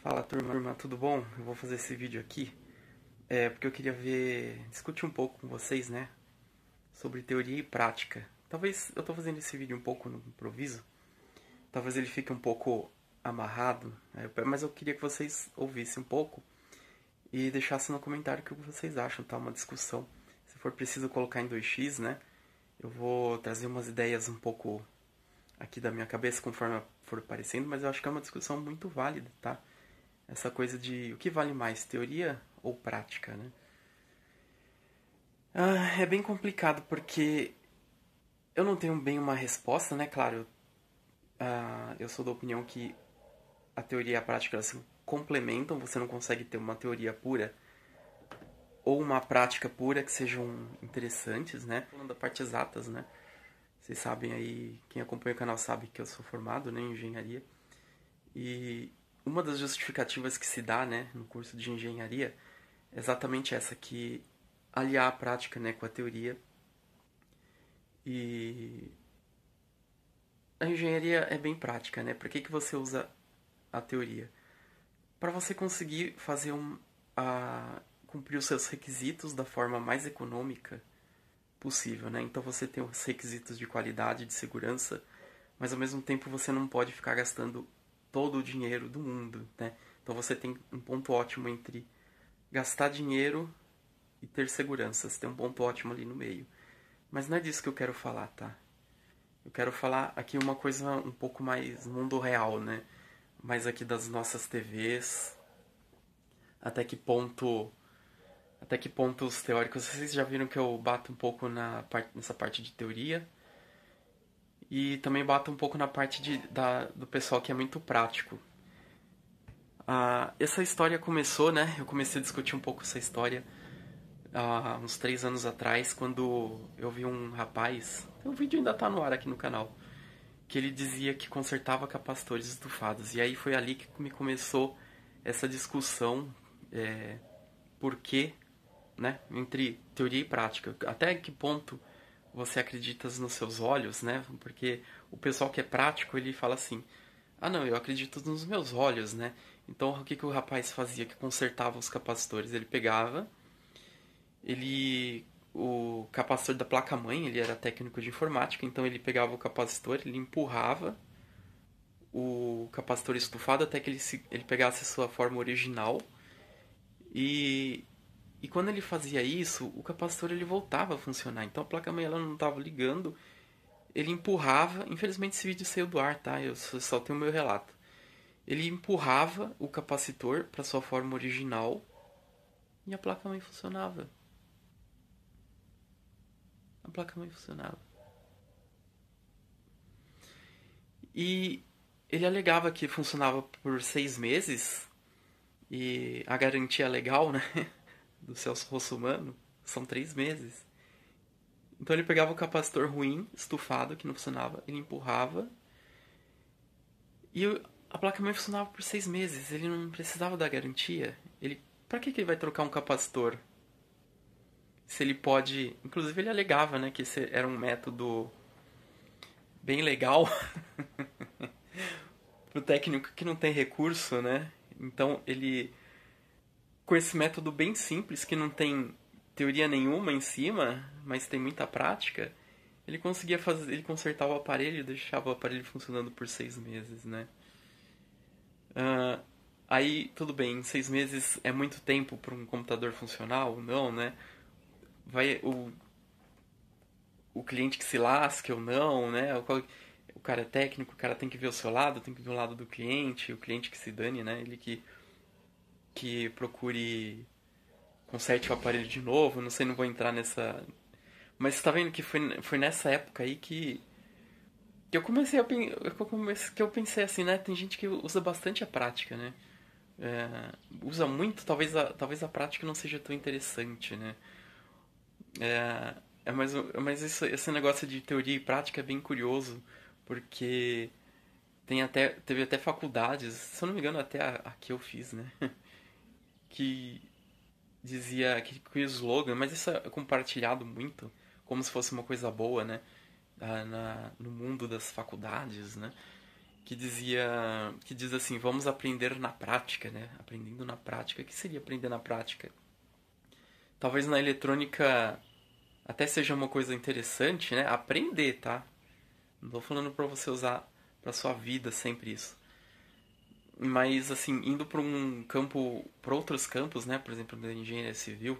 Fala turma, tudo bom? Eu vou fazer esse vídeo aqui é, porque eu queria ver, discutir um pouco com vocês, né, sobre teoria e prática. Talvez eu estou fazendo esse vídeo um pouco no improviso, talvez ele fique um pouco amarrado, né, mas eu queria que vocês ouvissem um pouco e deixassem no comentário o que vocês acham, tá? Uma discussão. Se for preciso colocar em 2x, né, eu vou trazer umas ideias um pouco aqui da minha cabeça conforme for aparecendo, mas eu acho que é uma discussão muito válida, tá? Essa coisa de o que vale mais, teoria ou prática, né? Ah, é bem complicado porque eu não tenho bem uma resposta, né? Claro, ah, eu sou da opinião que a teoria e a prática elas se complementam, você não consegue ter uma teoria pura ou uma prática pura que sejam interessantes, né? Falando da parte exatas, né? Vocês sabem aí, quem acompanha o canal sabe que eu sou formado né, em engenharia. E uma das justificativas que se dá né, no curso de engenharia é exatamente essa, que aliar a prática né, com a teoria. E a engenharia é bem prática, né? Por que, que você usa a teoria? Para você conseguir fazer um, a, cumprir os seus requisitos da forma mais econômica possível, né? Então você tem os requisitos de qualidade, de segurança, mas ao mesmo tempo você não pode ficar gastando todo o dinheiro do mundo, né? Então você tem um ponto ótimo entre gastar dinheiro e ter segurança. Você tem um ponto ótimo ali no meio. Mas não é disso que eu quero falar, tá? Eu quero falar aqui uma coisa um pouco mais mundo real, né? Mais aqui das nossas TVs. Até que ponto até que ponto os teóricos, vocês já viram que eu bato um pouco na parte, nessa parte de teoria, e também bato um pouco na parte de, da, do pessoal que é muito prático. Ah, essa história começou, né? Eu comecei a discutir um pouco essa história há uns três anos atrás, quando eu vi um rapaz. O vídeo ainda tá no ar aqui no canal. Que ele dizia que consertava capacitores estufados. E aí foi ali que me começou essa discussão. É, por quê, né? Entre teoria e prática. Até que ponto você acredita nos seus olhos, né? Porque o pessoal que é prático, ele fala assim: "Ah, não, eu acredito nos meus olhos, né?" Então, o que que o rapaz fazia que consertava os capacitores? Ele pegava ele o capacitor da placa mãe, ele era técnico de informática, então ele pegava o capacitor, ele empurrava o capacitor estufado até que ele, se, ele pegasse a sua forma original e e quando ele fazia isso, o capacitor ele voltava a funcionar. Então a placa-mãe ela não estava ligando, ele empurrava. Infelizmente esse vídeo saiu do ar, tá? Eu só tenho o meu relato. Ele empurrava o capacitor para sua forma original e a placa-mãe funcionava. A placa-mãe funcionava. E ele alegava que funcionava por seis meses e a garantia legal, né? do Celso Russomano são três meses. Então ele pegava o capacitor ruim, estufado, que não funcionava, ele empurrava e a placa-mãe funcionava por seis meses. Ele não precisava da garantia. Ele, para que, que ele vai trocar um capacitor? Se ele pode, inclusive ele alegava, né, que esse era um método bem legal pro técnico que não tem recurso, né? Então ele com esse método bem simples, que não tem teoria nenhuma em cima, mas tem muita prática, ele conseguia fazer, ele consertava o aparelho e deixava o aparelho funcionando por seis meses, né? Uh, aí, tudo bem, seis meses é muito tempo para um computador funcional? Não, né? Vai o, o cliente que se lasque ou não, né? O, o cara é técnico, o cara tem que ver o seu lado, tem que ver o lado do cliente, o cliente que se dane, né? Ele que que procure conserte o aparelho de novo, não sei, não vou entrar nessa. Mas você tá vendo que foi, foi nessa época aí que. Que eu comecei a que eu, que eu pensei assim, né? Tem gente que usa bastante a prática, né? É, usa muito, talvez a, talvez a prática não seja tão interessante, né? É, é mas mas isso, esse negócio de teoria e prática é bem curioso, porque tem até, teve até faculdades, se eu não me engano, até a, a que eu fiz, né? que dizia que, que o slogan, mas isso é compartilhado muito, como se fosse uma coisa boa, né? Na, no mundo das faculdades, né? que dizia que diz assim vamos aprender na prática né? Aprendendo na prática. O que seria aprender na prática? Talvez na eletrônica até seja uma coisa interessante né? Aprender tá? Não tô falando para você usar para sua vida sempre isso mas assim indo para um campo para outros campos né por exemplo da engenharia civil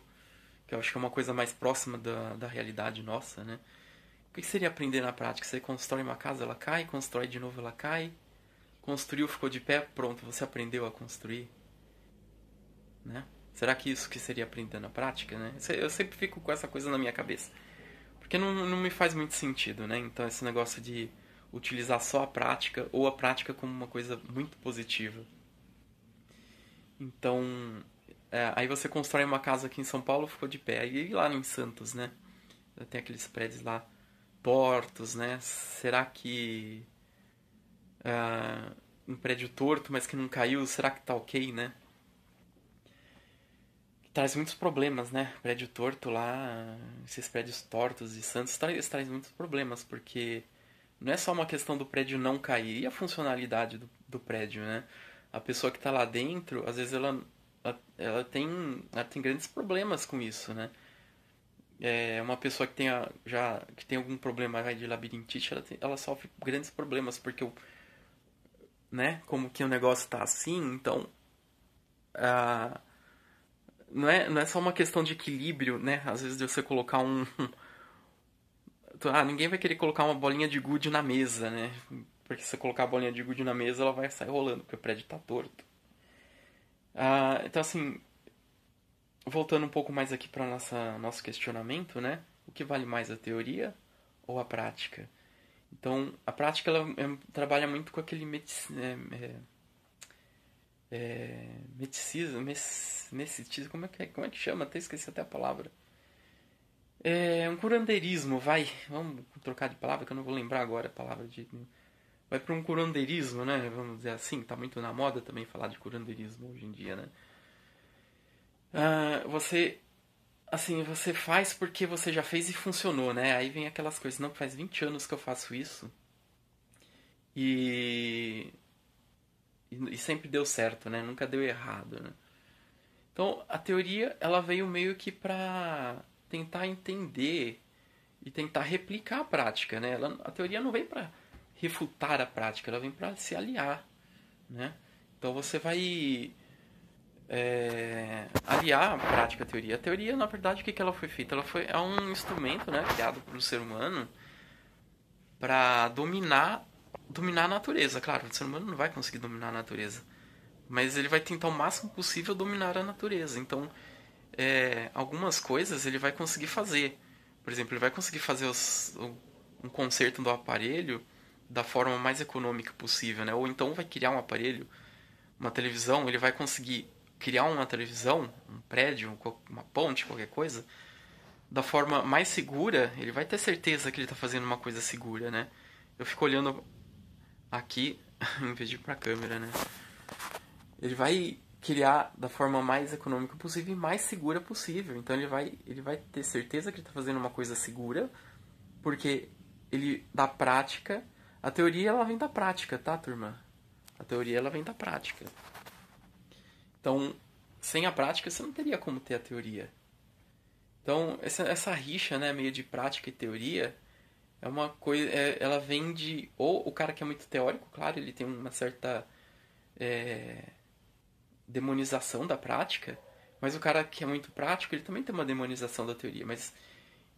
que eu acho que é uma coisa mais próxima da, da realidade nossa né o que seria aprender na prática? Você constrói uma casa, ela cai, constrói de novo, ela cai. Construiu, ficou de pé, pronto, você aprendeu a construir. Né? Será que isso que seria aprender na prática? Né? Eu sempre fico com essa coisa na minha cabeça. Porque não, não me faz muito sentido, né? Então esse negócio de utilizar só a prática ou a prática como uma coisa muito positiva. Então, é, aí você constrói uma casa aqui em São Paulo, ficou de pé. Aí lá em Santos, né? Tem aqueles prédios lá tortos, né? Será que uh, um prédio torto, mas que não caiu, será que tá ok, né? Traz muitos problemas, né? Prédio torto lá, esses prédios tortos de Santos traz, traz muitos problemas, porque não é só uma questão do prédio não cair, e a funcionalidade do, do prédio, né? A pessoa que está lá dentro, às vezes ela, ela, ela, tem, ela tem grandes problemas com isso, né? é uma pessoa que tenha já que tem algum problema de labirintite, ela, tem, ela sofre grandes problemas porque o né, como que o negócio está assim, então ah, não é não é só uma questão de equilíbrio, né? Às vezes de você colocar um ah, ninguém vai querer colocar uma bolinha de gude na mesa, né? Porque se você colocar a bolinha de gude na mesa, ela vai sair rolando, porque o prédio está torto. Ah, então assim, voltando um pouco mais aqui para nossa nosso questionamento, né? O que vale mais a teoria ou a prática? Então, a prática ela é, trabalha muito com aquele medici, é, é, é, meticismo, messitismo, como é que é, como é que chama? Até esqueci até a palavra. É um curandeirismo, vai. Vamos trocar de palavra que eu não vou lembrar agora a palavra de vai para um curandeirismo, né? Vamos dizer assim, tá muito na moda também falar de curandeirismo hoje em dia, né? uh, você assim, você faz porque você já fez e funcionou, né? Aí vem aquelas coisas, não, faz 20 anos que eu faço isso. E, e, e sempre deu certo, né? Nunca deu errado, né? Então, a teoria, ela veio meio que pra tentar entender e tentar replicar a prática, né? Ela, a teoria não vem para refutar a prática, ela vem para se aliar, né? Então, você vai é, aliar a prática à teoria. A teoria, na verdade, o que, que ela foi feita? Ela foi, é um instrumento né, criado pelo ser humano para dominar, dominar a natureza. Claro, o ser humano não vai conseguir dominar a natureza, mas ele vai tentar o máximo possível dominar a natureza. Então, é, algumas coisas ele vai conseguir fazer. Por exemplo, ele vai conseguir fazer os, um conserto do aparelho da forma mais econômica possível, né? Ou então vai criar um aparelho, uma televisão, ele vai conseguir criar uma televisão, um prédio, uma ponte, qualquer coisa, da forma mais segura, ele vai ter certeza que ele está fazendo uma coisa segura, né? Eu fico olhando aqui em vez de ir para a câmera, né? Ele vai criar da forma mais econômica possível e mais segura possível. Então ele vai, ele vai ter certeza que ele está fazendo uma coisa segura, porque ele da prática, a teoria ela vem da prática, tá, turma? A teoria ela vem da prática. Então, sem a prática, você não teria como ter a teoria. Então, essa, essa rixa, né, meio de prática e teoria, é uma coisa. É, ela vem de. Ou o cara que é muito teórico, claro, ele tem uma certa é, demonização da prática, mas o cara que é muito prático, ele também tem uma demonização da teoria. Mas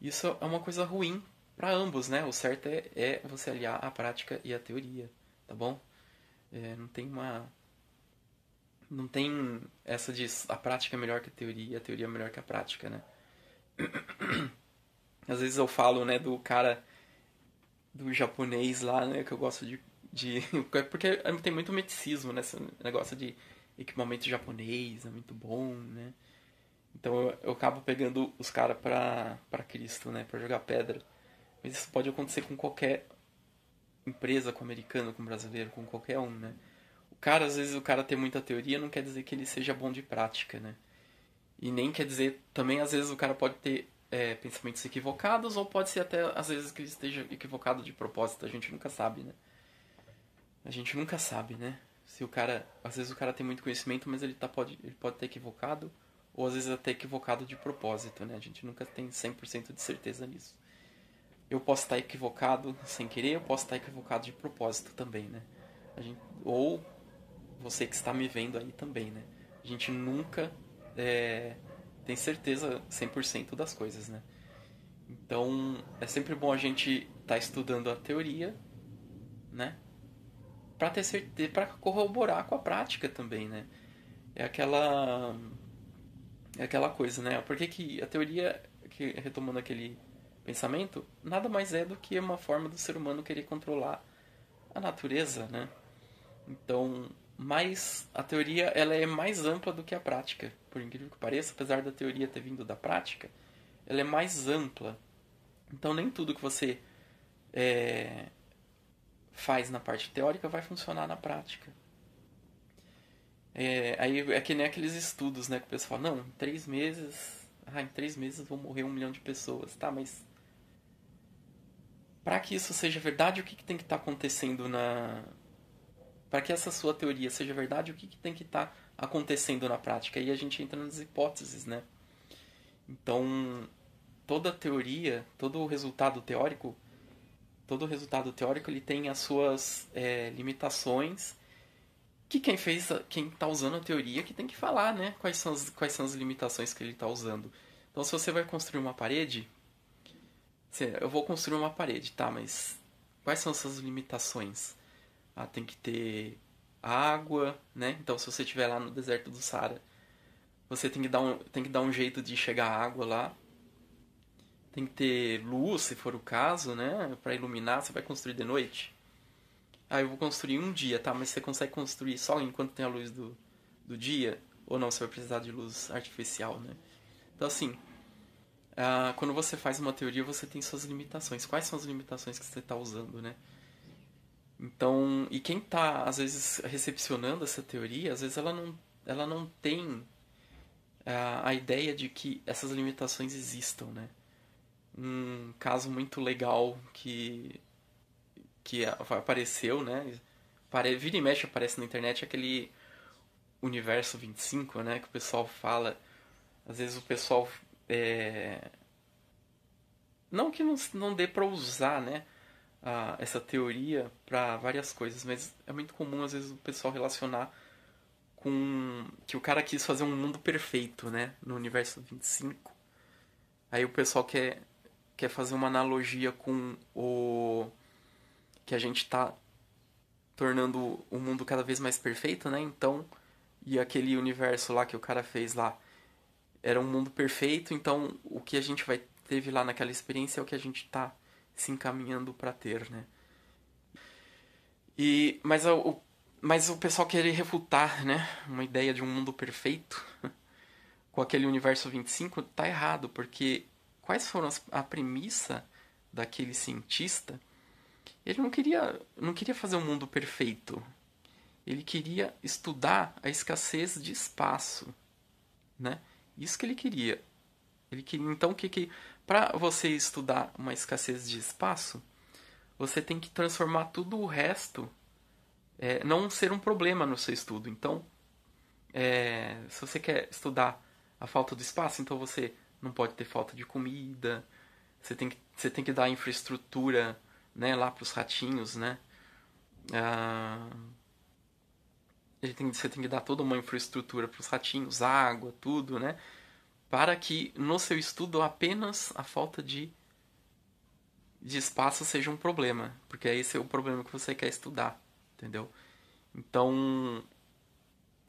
isso é uma coisa ruim para ambos, né? O certo é, é você aliar a prática e a teoria, tá bom? É, não tem uma não tem essa de a prática é melhor que a teoria, a teoria é melhor que a prática, né? Às vezes eu falo, né, do cara do japonês lá, né, que eu gosto de, de porque tem muito meticismo nesse negócio de equipamento japonês, é muito bom, né? Então eu, eu acabo pegando os caras pra, pra Cristo, né, para jogar pedra. Mas isso pode acontecer com qualquer empresa, com americano, com brasileiro, com qualquer um, né? cara, às vezes o cara ter muita teoria não quer dizer que ele seja bom de prática, né? E nem quer dizer, também às vezes o cara pode ter é, pensamentos equivocados ou pode ser até às vezes que ele esteja equivocado de propósito, a gente nunca sabe, né? a gente nunca sabe, né? Se o cara, às vezes o cara tem muito conhecimento, mas ele tá pode ele pode ter equivocado ou às vezes até equivocado de propósito, né? A gente nunca tem 100% de certeza nisso. Eu posso estar equivocado sem querer, eu posso estar equivocado de propósito também, né? A gente, ou você que está me vendo aí também, né? A gente nunca é, tem certeza 100% das coisas, né? Então, é sempre bom a gente estar tá estudando a teoria, né? Para ter certeza, para corroborar com a prática também, né? É aquela é aquela coisa, né? Por que, que a teoria, que, retomando aquele pensamento, nada mais é do que uma forma do ser humano querer controlar a natureza, né? Então, mas a teoria ela é mais ampla do que a prática, por incrível que pareça, apesar da teoria ter vindo da prática, ela é mais ampla. Então, nem tudo que você é, faz na parte teórica vai funcionar na prática. É, aí é que nem aqueles estudos, né? Que o pessoal fala, não, em três meses. Ah, em três meses vão morrer um milhão de pessoas. Tá, mas. Para que isso seja verdade, o que, que tem que estar tá acontecendo na. Para que essa sua teoria seja verdade, o que, que tem que estar tá acontecendo na prática? Aí a gente entra nas hipóteses, né? Então, toda teoria, todo o resultado teórico, todo resultado teórico ele tem as suas é, limitações que quem fez, quem está usando a teoria que tem que falar, né? Quais são as, quais são as limitações que ele está usando. Então, se você vai construir uma parede, eu vou construir uma parede, tá? Mas quais são essas limitações? Ah, tem que ter água, né? Então, se você estiver lá no deserto do Saara, você tem que dar um, tem que dar um jeito de chegar água lá. Tem que ter luz, se for o caso, né? Para iluminar, você vai construir de noite. Ah, eu vou construir um dia, tá? Mas você consegue construir só enquanto tem a luz do, do dia? Ou não, você vai precisar de luz artificial, né? Então, assim, ah, quando você faz uma teoria, você tem suas limitações. Quais são as limitações que você está usando, né? Então, e quem está, às vezes, recepcionando essa teoria, às vezes ela não, ela não tem a, a ideia de que essas limitações existam, né? Um caso muito legal que que apareceu, né? Vira e mexe aparece na internet aquele universo 25, né? Que o pessoal fala. Às vezes o pessoal. É... Não que não, não dê para usar, né? Essa teoria para várias coisas, mas é muito comum às vezes o pessoal relacionar com que o cara quis fazer um mundo perfeito, né? No universo 25. Aí o pessoal quer, quer fazer uma analogia com o que a gente está tornando o mundo cada vez mais perfeito, né? Então, e aquele universo lá que o cara fez lá era um mundo perfeito, então o que a gente vai teve lá naquela experiência é o que a gente está se encaminhando para ter, né? E mas o mas o pessoal querer refutar, né, uma ideia de um mundo perfeito com aquele universo 25 tá errado, porque quais foram as, a premissa daquele cientista ele não queria, não queria fazer um mundo perfeito. Ele queria estudar a escassez de espaço, né? Isso que ele queria. Ele queria então que que para você estudar uma escassez de espaço, você tem que transformar tudo o resto é, não ser um problema no seu estudo. Então, é, se você quer estudar a falta de espaço, então você não pode ter falta de comida. Você tem que, você tem que dar infraestrutura né, lá para os ratinhos, né? Ah, tem, você tem que dar toda uma infraestrutura para os ratinhos, água, tudo, né? Para que no seu estudo apenas a falta de, de espaço seja um problema. Porque esse é o problema que você quer estudar, entendeu? Então,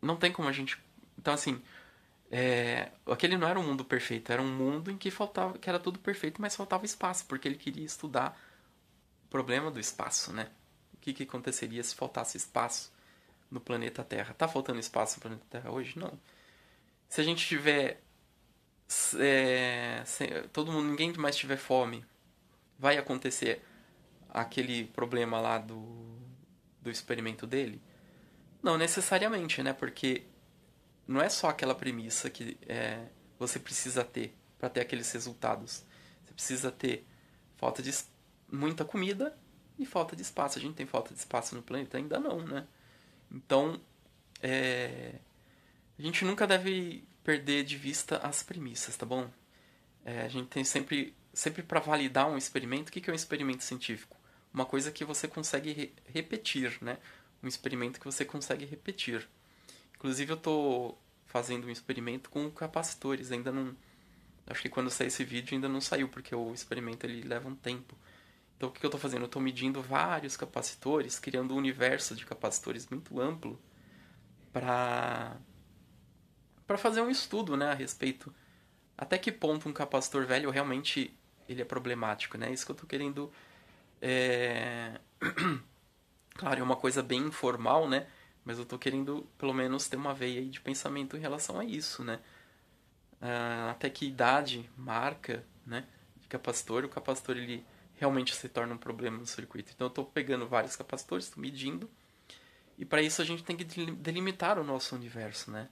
não tem como a gente... Então, assim, é, aquele não era um mundo perfeito, era um mundo em que faltava, que era tudo perfeito, mas faltava espaço, porque ele queria estudar problema do espaço, né? O que, que aconteceria se faltasse espaço no planeta Terra? Tá faltando espaço no planeta Terra hoje? Não. Se a gente tiver é, se, todo mundo, ninguém mais tiver fome, vai acontecer aquele problema lá do, do experimento dele? Não necessariamente, né? Porque não é só aquela premissa que é, você precisa ter para ter aqueles resultados. Você precisa ter falta de muita comida e falta de espaço. A gente tem falta de espaço no planeta? Ainda não, né? Então, é... a gente nunca deve perder de vista as premissas, tá bom? É, a gente tem sempre, sempre para validar um experimento, o que é um experimento científico? Uma coisa que você consegue re repetir, né? Um experimento que você consegue repetir. Inclusive, eu estou fazendo um experimento com capacitores, ainda não Acho que quando sair esse vídeo ainda não saiu, porque o experimento ele leva um tempo. Então o que eu estou fazendo? Eu estou medindo vários capacitores, criando um universo de capacitores muito amplo para para fazer um estudo, né, a respeito até que ponto um capacitor velho realmente ele é problemático, né? Isso que eu estou querendo é... claro, é uma coisa bem informal, né? Mas eu estou querendo pelo menos ter uma veia de pensamento em relação a isso, né? uh, até que idade marca né, de capacitor, o capacitor ele realmente se torna um problema no circuito. Então eu estou pegando vários capacitores, estou medindo, e para isso a gente tem que delimitar o nosso universo. Né?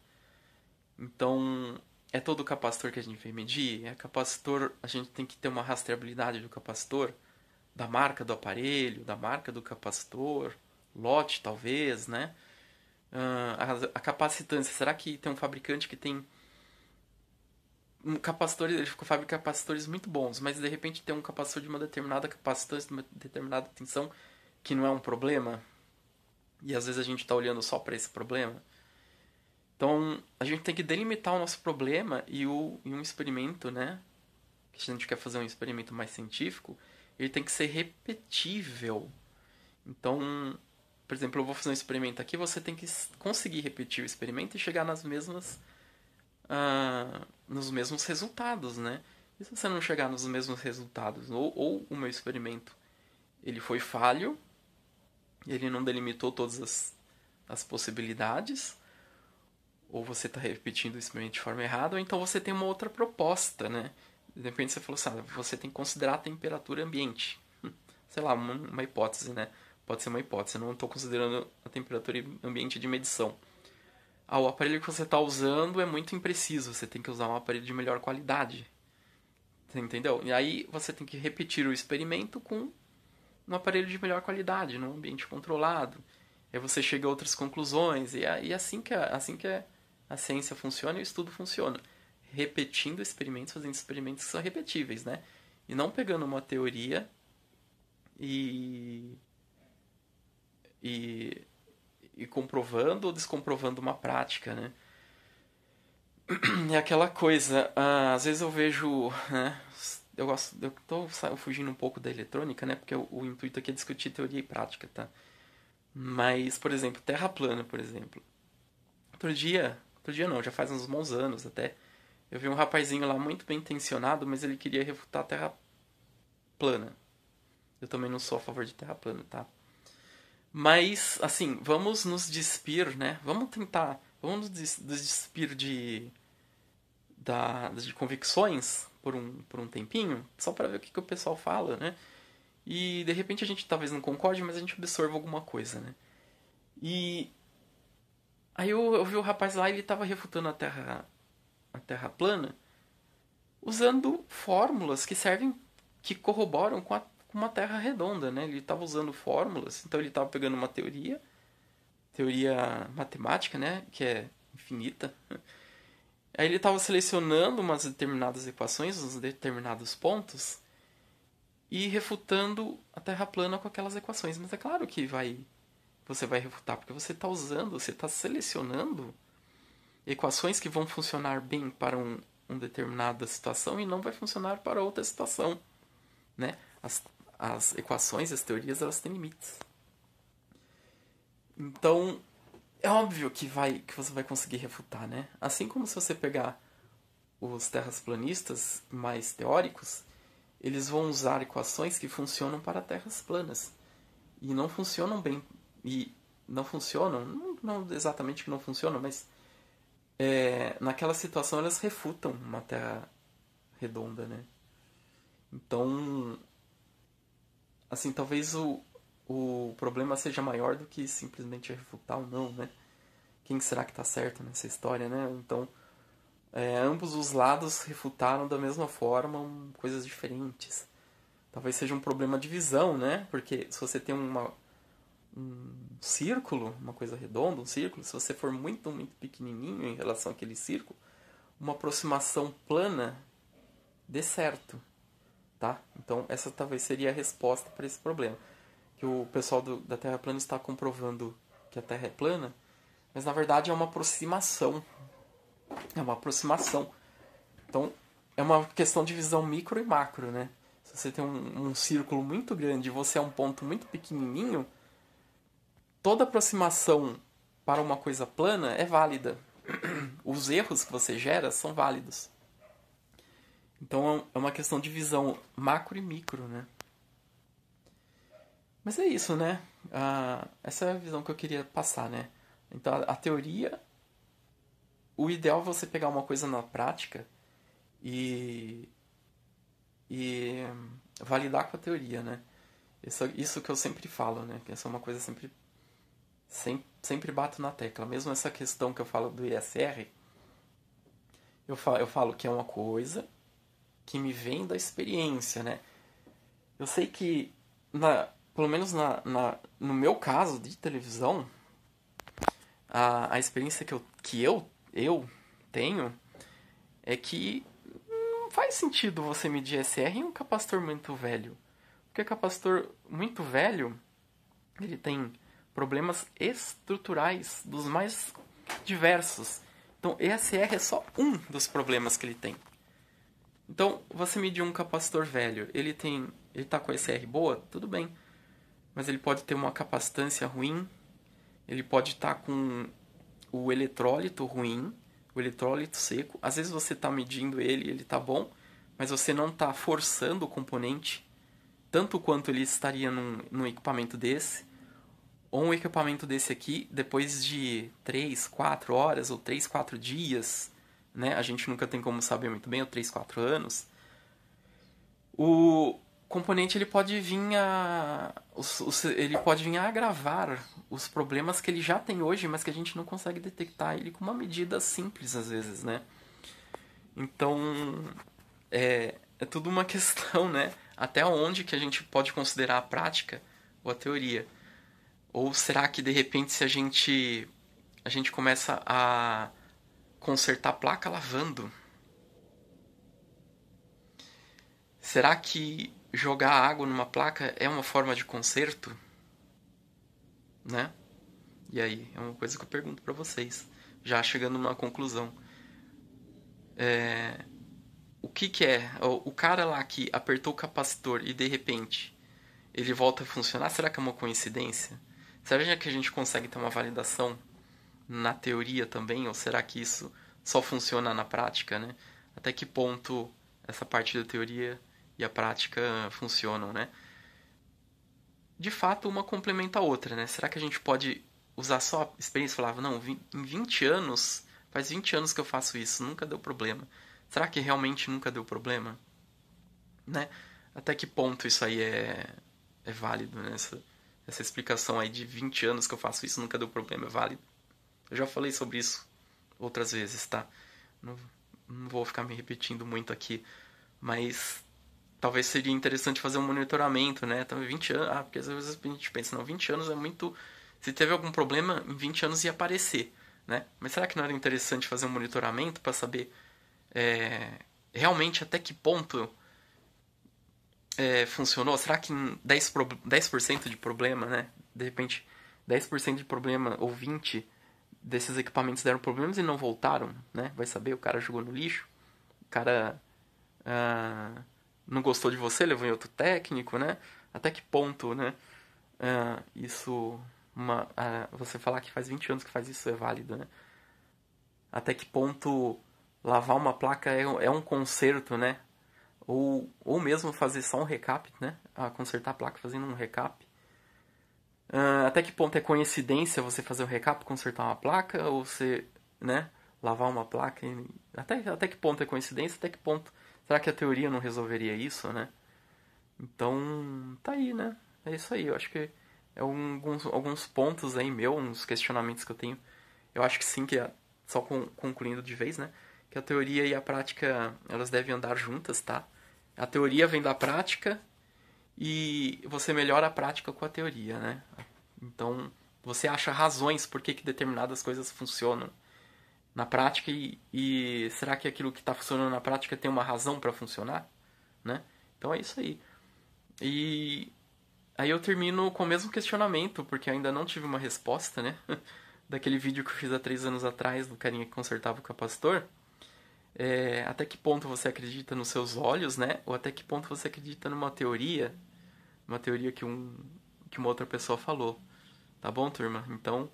Então é todo capacitor que a gente vai medir, é capacitor, a gente tem que ter uma rastreabilidade do capacitor, da marca do aparelho, da marca do capacitor, lote talvez, né? Uh, a, a capacitância, será que tem um fabricante que tem um capacitor, ele fabrica capacitores muito bons, mas de repente tem um capacitor de uma determinada capacitância, de uma determinada tensão, que não é um problema. E às vezes a gente está olhando só para esse problema. Então a gente tem que delimitar o nosso problema e, o, e um experimento, né? Que a gente quer fazer um experimento mais científico, ele tem que ser repetível. Então, por exemplo, eu vou fazer um experimento aqui, você tem que conseguir repetir o experimento e chegar nas mesmas uh, nos mesmos resultados, né? E se você não chegar nos mesmos resultados, ou, ou o meu experimento ele foi falho, ele não delimitou todas as, as possibilidades, ou você está repetindo o experimento de forma errada, ou então você tem uma outra proposta, né? De repente você falou assim, ah, você tem que considerar a temperatura ambiente. Sei lá, uma, uma hipótese, né? Pode ser uma hipótese, eu não estou considerando a temperatura ambiente de medição ah, o aparelho que você está usando é muito impreciso, você tem que usar um aparelho de melhor qualidade. Você entendeu? E aí você tem que repetir o experimento com um aparelho de melhor qualidade, num ambiente controlado. Aí você chega a outras conclusões, e é, é assim que, a, assim que a ciência funciona e o estudo funciona. Repetindo experimentos, fazendo experimentos que são repetíveis, né? E não pegando uma teoria e, e e comprovando ou descomprovando uma prática, né? É aquela coisa, ah, às vezes eu vejo, né? Eu gosto, eu tô fugindo um pouco da eletrônica, né? Porque o, o, intuito aqui é discutir teoria e prática, tá? Mas, por exemplo, terra plana, por exemplo. Outro dia, outro dia não, já faz uns bons anos até, eu vi um rapazinho lá muito bem intencionado, mas ele queria refutar a terra plana. Eu também não sou a favor de terra plana, tá? Mas, assim, vamos nos despir, né? Vamos tentar. Vamos nos despir de. Da, de convicções por um, por um tempinho, só para ver o que, que o pessoal fala, né? E de repente a gente talvez não concorde, mas a gente absorva alguma coisa, né? E. Aí eu, eu vi o rapaz lá, ele estava refutando a Terra, a terra plana, usando fórmulas que servem, que corroboram com a com uma Terra redonda, né? Ele estava usando fórmulas, então ele estava pegando uma teoria, teoria matemática, né? Que é infinita. Aí ele estava selecionando umas determinadas equações, uns determinados pontos, e refutando a Terra plana com aquelas equações. Mas é claro que vai, você vai refutar, porque você está usando, você está selecionando equações que vão funcionar bem para um, uma determinada situação e não vai funcionar para outra situação, né? As, as equações, as teorias, elas têm limites. Então, é óbvio que, vai, que você vai conseguir refutar, né? Assim como se você pegar os terraplanistas mais teóricos, eles vão usar equações que funcionam para terras planas. E não funcionam bem. E não funcionam, não, não exatamente que não funcionam, mas é, naquela situação elas refutam uma terra redonda, né? Então, assim, talvez o, o problema seja maior do que simplesmente refutar ou não, né? Quem será que está certo nessa história, né? Então, é, ambos os lados refutaram da mesma forma coisas diferentes. Talvez seja um problema de visão, né? Porque se você tem uma, um círculo, uma coisa redonda, um círculo, se você for muito, muito pequenininho em relação àquele círculo, uma aproximação plana dê certo, tá? Então essa talvez seria a resposta para esse problema, que o pessoal do, da Terra plana está comprovando que a Terra é plana, mas na verdade é uma aproximação, é uma aproximação. Então é uma questão de visão micro e macro, né? Se você tem um, um círculo muito grande e você é um ponto muito pequenininho, toda aproximação para uma coisa plana é válida. Os erros que você gera são válidos. Então é uma questão de visão macro e micro, né? Mas é isso, né? Ah, essa é a visão que eu queria passar, né? Então a, teoria, o ideal é você pegar uma coisa na prática e e validar com a teoria, né? Isso, isso que eu sempre falo, né? Que essa é uma coisa sempre sempre, sempre bato na tecla. Mesmo essa questão que eu falo do ISR, eu falo, eu falo que é uma coisa que me vem da experiência, né? Eu sei que, na, pelo menos na, na, no meu caso de televisão, a, a experiência que eu, que eu, eu tenho é que não faz sentido você medir SR em um capacitor muito velho. Porque capacitor muito velho, ele tem problemas estruturais dos mais diversos. Então, ESR é só um dos problemas que ele tem. Então, você medir um capacitor velho, ele tem, ele tá com ESR boa, tudo bem. Mas ele pode ter uma capacitância ruim, ele pode estar tá com o eletrólito ruim, o eletrólito seco. Às vezes você está medindo ele, ele está bom, mas você não está forçando o componente tanto quanto ele estaria num, num equipamento desse ou um equipamento desse aqui, depois de 3, 4 horas ou 3, 4 dias, né? A gente nunca tem como saber muito bem, ou 3, 4 anos. O componente ele pode vir a ele pode vir a agravar os problemas que ele já tem hoje, mas que a gente não consegue detectar ele com uma medida simples às vezes, né? Então, é, é tudo uma questão, né? Até onde que a gente pode considerar a prática ou a teoria. Ou será que de repente se a gente a gente começa a consertar a placa lavando? Será que jogar água numa placa é uma forma de conserto? Né? E aí, é uma coisa que eu pergunto para vocês, já chegando numa conclusão. É... O que, que é? O cara lá que apertou o capacitor e de repente ele volta a funcionar, será que é uma coincidência? Será que a gente consegue ter uma validação na teoria também? Ou será que isso só funciona na prática, né? Até que ponto essa parte da teoria e a prática funcionam, né? De fato, uma complementa a outra, né? Será que a gente pode usar só a experiência e falar, não, em 20 anos, faz 20 anos que eu faço isso, nunca deu problema. Será que realmente nunca deu problema? Né? Até que ponto isso aí é, é válido, né? Essa, essa explicação aí de 20 anos que eu faço isso nunca deu problema, é válido. Eu já falei sobre isso outras vezes, tá? Não, não vou ficar me repetindo muito aqui, mas talvez seria interessante fazer um monitoramento, né? Então, 20 anos, ah, porque às vezes a gente pensa, não, 20 anos é muito. Se teve algum problema, em 20 anos ia aparecer, né? Mas será que não era interessante fazer um monitoramento para saber é, realmente até que ponto é, funcionou? Será que em 10%, 10 de problema, né? De repente, 10% de problema ou 20% desses equipamentos deram problemas e não voltaram, né? Vai saber, o cara jogou no lixo, o cara ah, não gostou de você, levou em outro técnico, né? Até que ponto, né? Ah, isso, uma, ah, você falar que faz 20 anos que faz isso é válido, né? Até que ponto lavar uma placa é, é um conserto, né? ou, ou mesmo fazer só um recap, né? A consertar a placa fazendo um recap. Uh, até que ponto é coincidência você fazer um recap, consertar uma placa, ou você, né, lavar uma placa? E... Até, até que ponto é coincidência, até que ponto... Será que a teoria não resolveria isso, né? Então, tá aí, né? É isso aí, eu acho que é alguns, alguns pontos aí meu, uns questionamentos que eu tenho. Eu acho que sim, que é, só concluindo de vez, né? Que a teoria e a prática, elas devem andar juntas, tá? A teoria vem da prática e você melhora a prática com a teoria, né? Então, você acha razões por que, que determinadas coisas funcionam na prática e, e será que aquilo que está funcionando na prática tem uma razão para funcionar, né? Então é isso aí. E aí eu termino com o mesmo questionamento, porque ainda não tive uma resposta, né? Daquele vídeo que eu fiz há três anos atrás, do carinha que consertava o capacitor. É, até que ponto você acredita nos seus olhos, né? Ou até que ponto você acredita numa teoria, uma teoria que, um, que uma outra pessoa falou. Tá bom, turma? Então,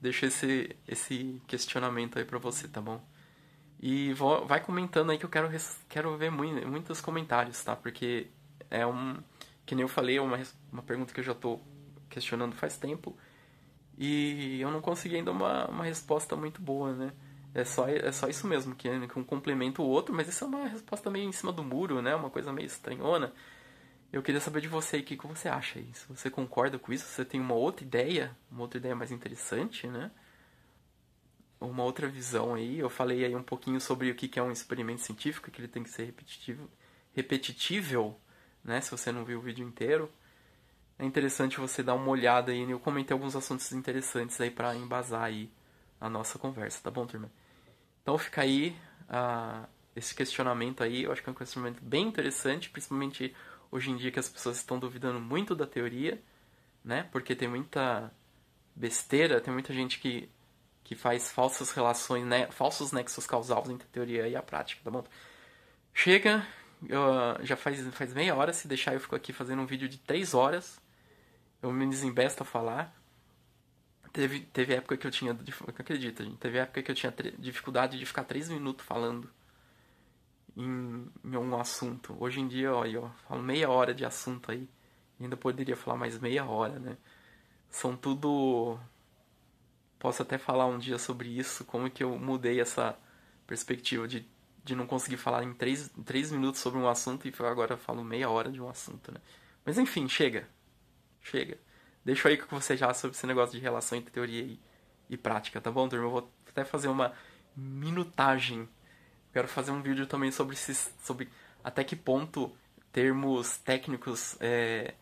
deixo esse, esse questionamento aí pra você, tá bom? E vou, vai comentando aí que eu quero, quero ver muito, muitos comentários, tá? Porque é um. Que nem eu falei, é uma, uma pergunta que eu já tô questionando faz tempo. E eu não consegui ainda uma, uma resposta muito boa, né? É só, é só isso mesmo, que, que um complementa o outro, mas isso é uma resposta meio em cima do muro, né? Uma coisa meio estranhona. Eu queria saber de você o que, você acha. Se você concorda com isso, você tem uma outra ideia, uma outra ideia mais interessante, né? Uma outra visão aí. Eu falei aí um pouquinho sobre o que, que é um experimento científico, que ele tem que ser repetitivo, repetitível, né? Se você não viu o vídeo inteiro. É interessante você dar uma olhada aí. Eu comentei alguns assuntos interessantes aí para embasar aí a nossa conversa, tá bom, turma? Então fica aí uh, esse questionamento aí, eu acho que é um questionamento bem interessante, principalmente hoje em dia que as pessoas estão duvidando muito da teoria, né? Porque tem muita besteira, tem muita gente que, que faz falsas relações, né? falsos nexos causais entre a teoria e a prática, tá bom? Chega, eu, já faz, faz meia hora, se deixar eu fico aqui fazendo um vídeo de três horas, eu me desembesto a falar, Teve, teve época que eu tinha. Acredita, gente. Teve época que eu tinha dificuldade de ficar três minutos falando em, em um assunto. Hoje em dia, olha, eu falo meia hora de assunto aí. ainda poderia falar mais meia hora, né? São tudo. Posso até falar um dia sobre isso, como que eu mudei essa perspectiva de, de não conseguir falar em três, três minutos sobre um assunto e agora eu falo meia hora de um assunto, né? Mas enfim, chega. Chega. Deixa aí o que você já sobre esse negócio de relação entre teoria e, e prática, tá bom, turma? Eu vou até fazer uma minutagem. Quero fazer um vídeo também sobre, sobre até que ponto termos técnicos é,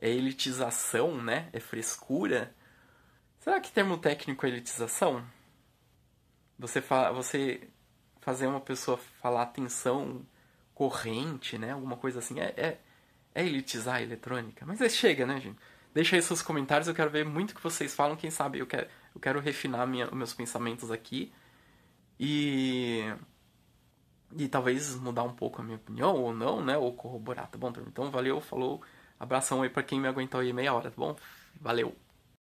é elitização, né? É frescura. Será que termo técnico é elitização? Você, fa você fazer uma pessoa falar atenção corrente, né? Alguma coisa assim. É, é, é elitizar a eletrônica. Mas é, chega, né, gente? Deixa aí seus comentários, eu quero ver muito o que vocês falam. Quem sabe eu quero, eu quero refinar minha, meus pensamentos aqui. E. E talvez mudar um pouco a minha opinião, ou não, né? Ou corroborar, tá bom? Então valeu, falou. Abração aí pra quem me aguentou aí meia hora, tá bom? Valeu!